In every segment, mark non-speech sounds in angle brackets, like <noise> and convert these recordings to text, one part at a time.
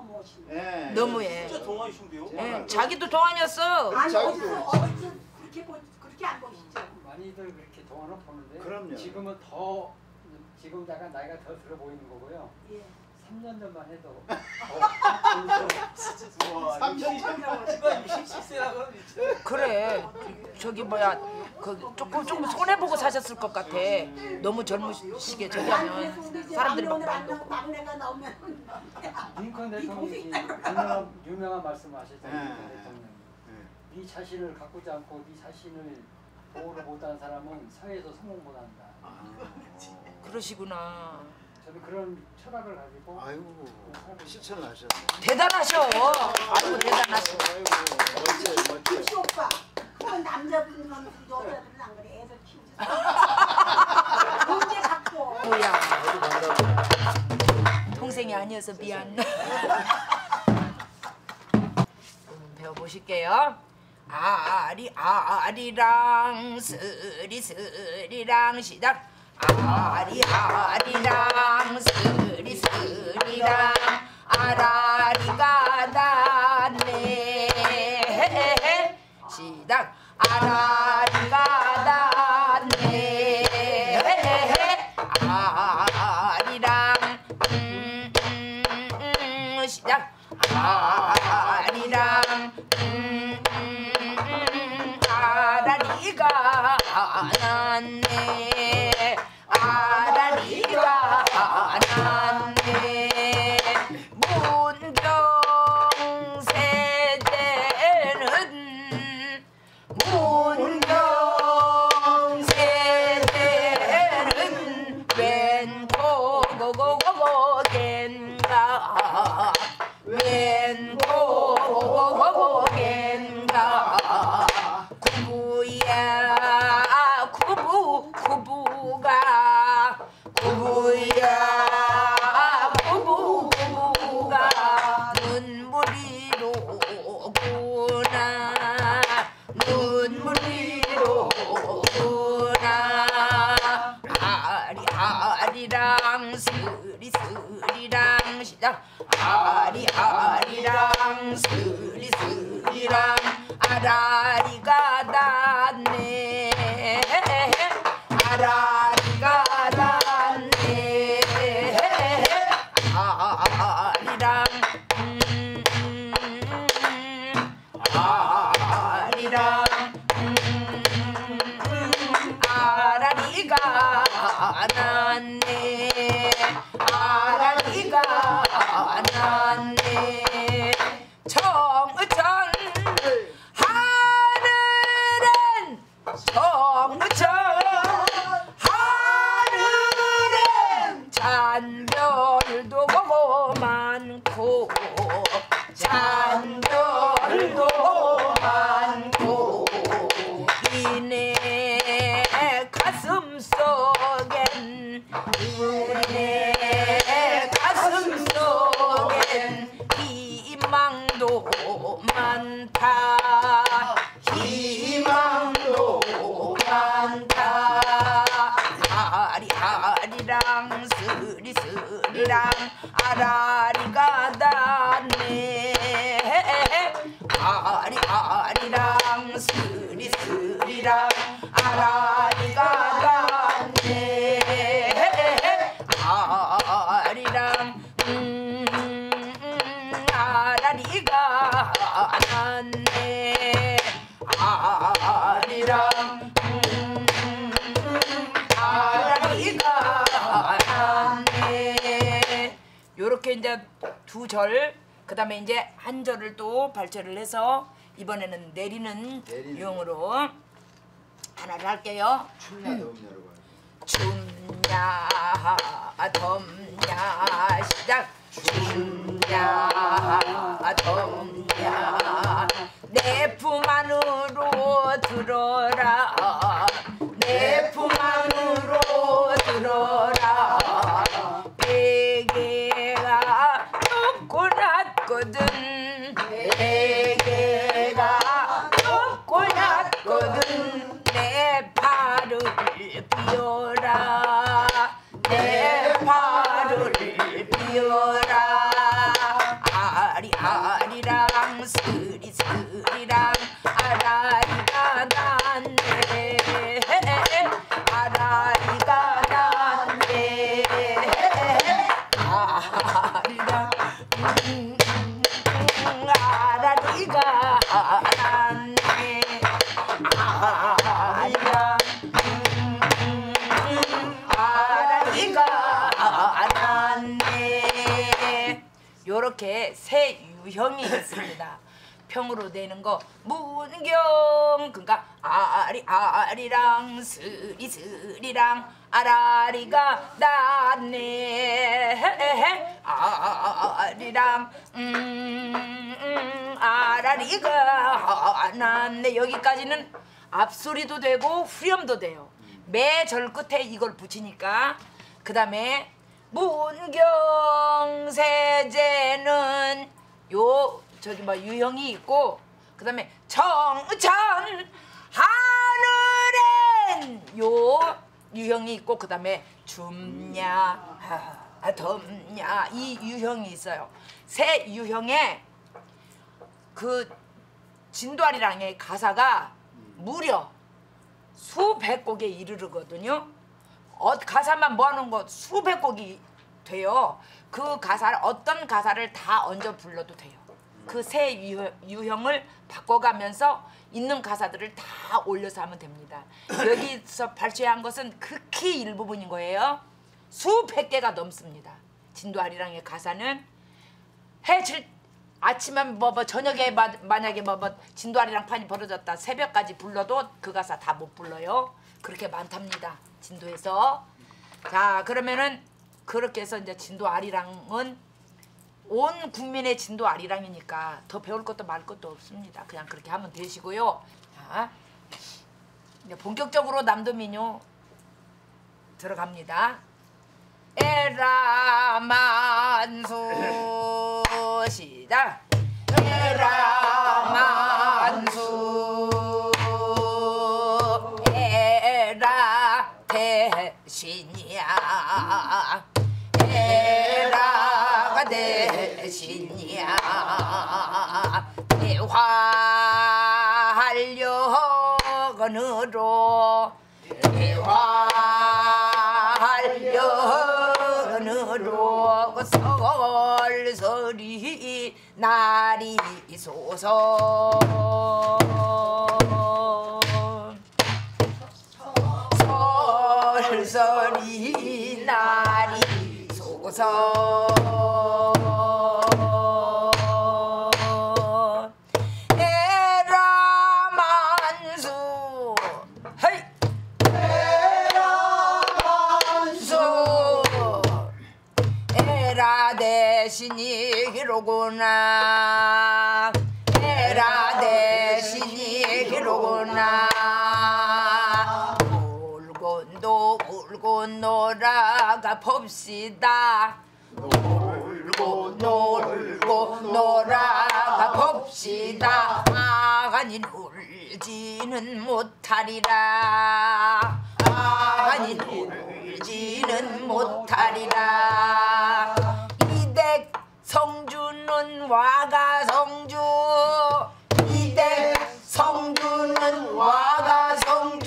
너무하시네. 예. 너무해. 진짜 동안이신데요? 예, 자기도 동안이었어. 아니 자기도- 어디서 어디서 그렇게 보 그렇게 안 보시죠? 많이들 그렇게 동안을 보는데 그럼요. 지금은 더 지금 약간 나이가 더 들어 보이는 거고요. 예. 3년 전만 해도 와, <laughs> 삼십 60세가 67세라고 진짜. 그래. 저기 뭐야 그 조금 조금 손해 보고 사셨을 것 같아. 너무 젊으시게 저기 안 하면 사람들이 막 많고. 막내가 나오면 <laughs> 링컨 이 대통령이 유명한, 유명한 말씀하셨잖아요. 예. 링컨 대통령. 네 자신을 가꾸지 않고 네 자신을 보호를 못하는 사람은 사회에서 성공 못한다. 그러시구나. 저는 그런 철학을 가지고 아이고 실천을 하셨네. 대단하셔. 아이고 대단하셔. 아이고 멋져 멋져. 오빠 그건 남자분은 여자분은 안 그래 애들 키우지 <laughs> 문제 갖고 뭐야. 동생이 아니어서 미안. <laughs> 음, 배워보실게요. 아리 아리랑 스리 스리랑 시작. 아리 아리랑 스리 스리랑 아라리가 닿네. 시작. 아라리가 닿네. 아리랑 음, 음, 음, 시작. 아리랑 음, 음, 음, 아라리가 났네 아리 희망도 많다. 아리 아리랑 스리 스리랑 아라 요렇게 이제 두 절 그 다음에 이제 한 절을 또 발절을 해서 이번에는 내리는 내리는 유형으로 하나를 할게요. 춤야 덤야 시작. 춤야 덤야 내품 안으로 들어라 요렇게 세 유형이 있습니다. 평으로 되는 거 문경 그러니까 아리 아리랑 스리 스리랑 아라리가 났네 아리랑 음, 음 아라리가 났네 여기까지는 앞소리도 되고 후렴도 돼요. 매 절 끝에 이걸 붙이니까 그 다음에 문경세제는 요 저기 뭐 유형이 있고 그 다음에 청천 하늘엔 요 유형이 있고 그 다음에 줍냐 아, 덥냐 이 유형이 있어요 세 유형에 그 진도아리랑의 가사가 무려 수백 곡에 이르르거든요. 어, 가사만 모아놓은 거 수백 곡이 돼요. 그 가사를 어떤 가사를 다 얹어 불러도 돼요. 그 세 유형을 바꿔가면서 있는 가사들을 다 올려서 하면 됩니다. 여기서 발췌한 것은 극히 일부분인 거예요. 수백 개가 넘습니다. 진도 아리랑의 가사는 해질 아침에 뭐, 뭐 저녁에 마, 만약에 뭐, 뭐 진도 아리랑 판이 벌어졌다 새벽까지 불러도 그 가사 다 못 불러요. 그렇게 많답니다. 진도에서 자 그러면은 그렇게 해서 이제 진도 아리랑은 온 국민의 진도 아리랑이니까 더 배울 것도 말 것도 없습니다. 그냥 그렇게 하면 되시고요. 자 이제 본격적으로 남도민요 들어갑니다. 에라만수 시작 에라 대화하려건으로 대화하려건으로 그 설설이 날이 소서. 설설이 날이 소서 대신이 기로구나. 에라 대신이 기로구나. 울곤도 울곤 놀아가 봅시다. 놀고 놀고 놀아가 봅시다. 아가니 울지는 못하리라. 아가니 울지는 못하리라 와가 성주. 이댁 성주는 와가 성주.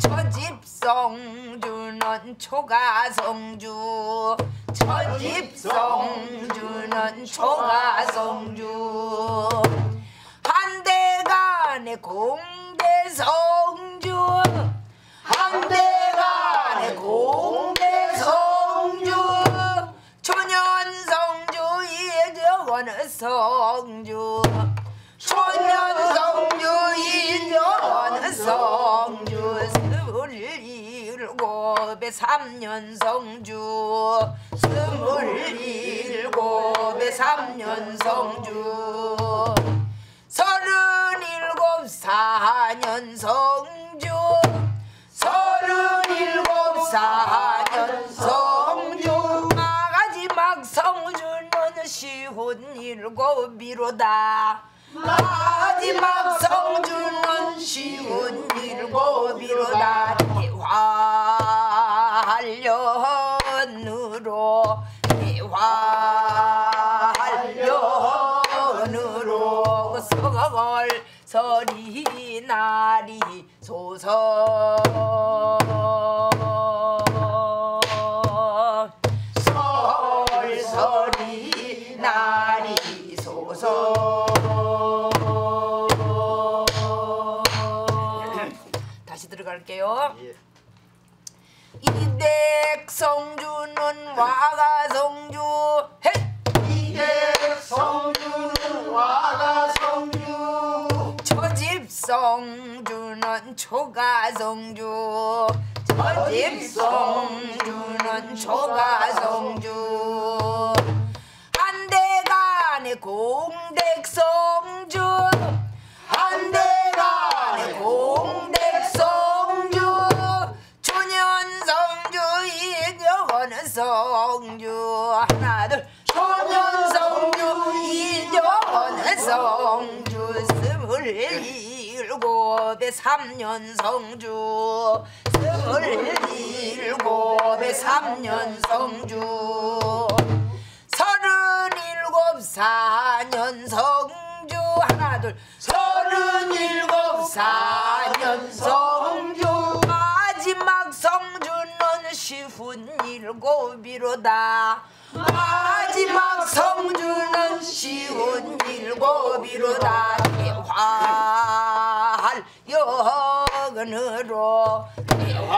저 집 성주는 초가 성주. 저 집 성주는 초가 성주. 한대간의 공대 성주. 한대 성주 초년 성주 이정원 성주 스물일곱에 삼년 성주 스물일곱에 삼년 성주 서른일곱 사년 성주 서른일곱 사년 성주 쉬운 일곱이로다. 마지막 성주는 쉬운 일곱이로다. 대화하려느로 대화하려 설설이 날이 소서 들어갈게요. 예. 이댁 성주는 와가 성주. 헤이! 이게 성주는 와가 성주. 저 집 성주는 초가 성주. 저 집 성주는 초가 성주 삼년 성주 스물일곱에 삼년 성주 서른일곱 사년 성주. 하나 둘. 서른일곱 사년 성주. 마지막 성주는 시운 일곱 이로다. 마지막 성주는 시운 일곱이로다. 대화. 활 영은으로. 대활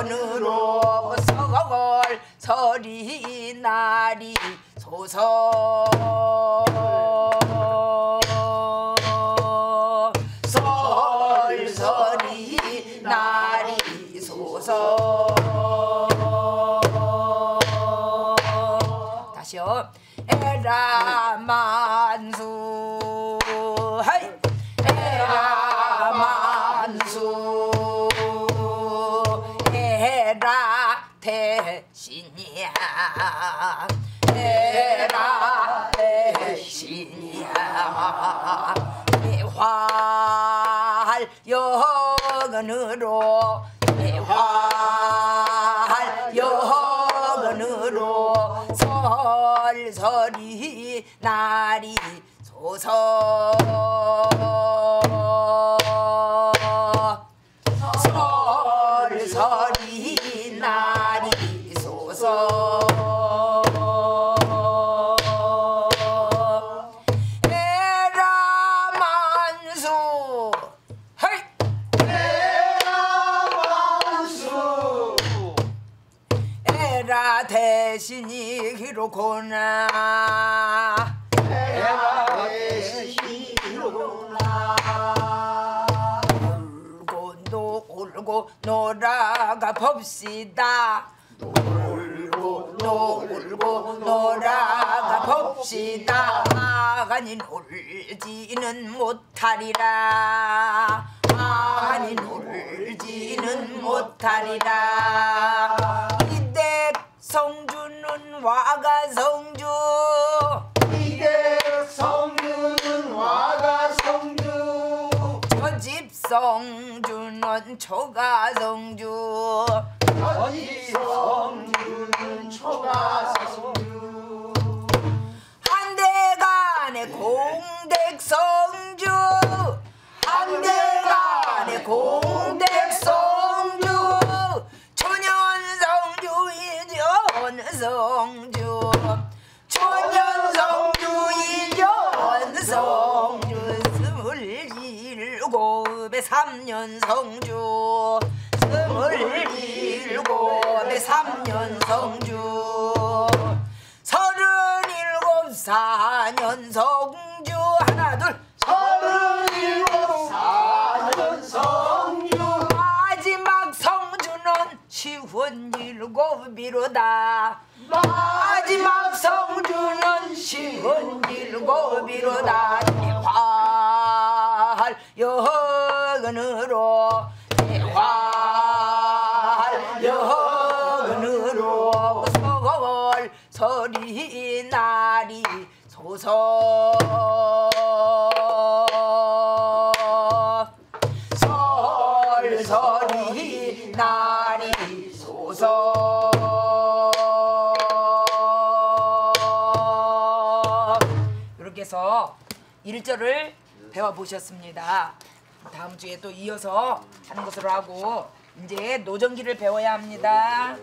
영은으로 서걸 서리 날이 소서 다시요. 에라만 에라 대신이야. 에라 대신이야. 대활 영은으로 대활 영은으로 설설이 날이 소서 봅시다. 아가니 놀지는 못하리라. 아가니 놀지는 못하리라. 이댁 성주는 와가 성주. 이게 성주는 와가 성주. 저집 성주는 초가 성주. 어디 성주는 초가 사년 성주 하나 둘. 서른일곱 사년 성주. 마지막 성주는 쉬운 일곱이로다. 마지막 성주는 쉬운 일곱이로다. 대활 영은으로 서리 날이 소서 설설이 날이 소서 선생님께서 일절을 배워 보셨습니다. 다음 주에 또 이어서 하는 것으로 하고 이제 노정기를 배워야 합니다.